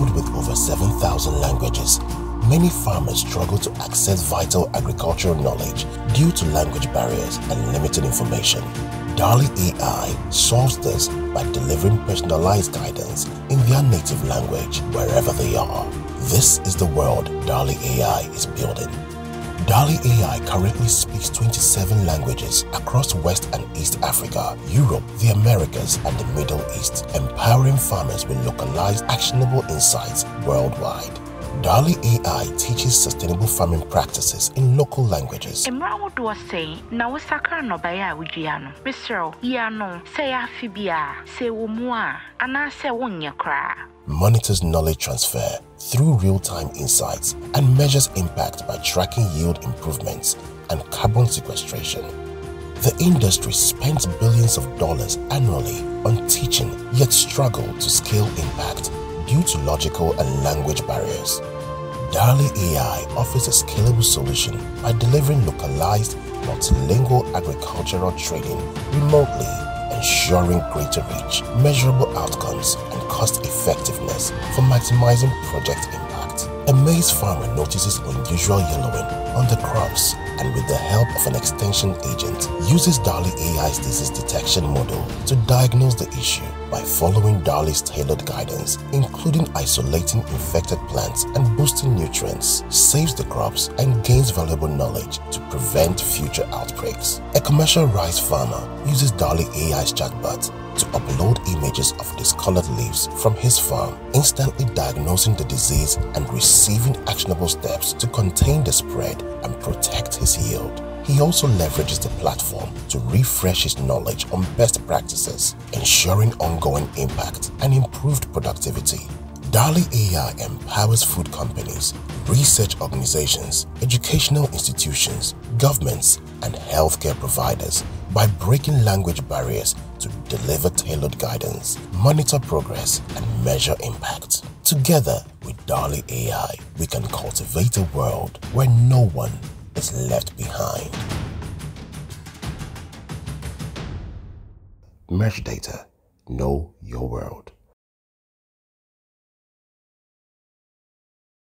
With over 7,000 languages, many farmers struggle to access vital agricultural knowledge due to language barriers and limited information. Darli AI solves this by delivering personalized guidance in their native language wherever they are. This is the world Darli AI is building. Darli AI currently speaks 27 languages across West and East Africa, Europe, the Americas, and the Middle East, empowering farmers with localized actionable insights worldwide. Darli AI teaches sustainable farming practices in local languages. mmara ahodoɔ sɛn na wo nnɔbaeɛ a wodua no. Meserɛw yia no. Sɛ yɛ afe bi a. Sɛ ɛwɔ mu a anaasɛ wonyɛ koraa monitors knowledge transfer through real-time insights and measures impact by tracking yield improvements and carbon sequestration. The industry spends billions of dollars annually on teaching yet struggle to scale impact due to logical and language barriers. Darli AI offers a scalable solution by delivering localized, multilingual agricultural training remotely, ensuring greater reach, measurable outcomes, and cost effectiveness for maximizing project impact. A maize farmer notices unusual yellowing on the crops and with the help of an extension agent uses Darli AI's disease detection model to diagnose the issue by following Darli's tailored guidance, including isolating infected plants and boosting nutrients, saves the crops and gains valuable knowledge to prevent future outbreaks. A commercial rice farmer uses Darli AI's chatbot to upload images of discolored leaves from his farm, instantly diagnosing the disease and receiving actionable steps to contain the spread and protect his yield. He also leverages the platform to refresh his knowledge on best practices, ensuring ongoing impact and improved productivity. Darli AI empowers food companies, research organizations, educational institutions, governments, and healthcare providers by breaking language barriers to deliver tailored guidance, monitor progress, and measure impact. Together with Darli AI, we can cultivate a world where no one is left behind. Mergdata. Know your world.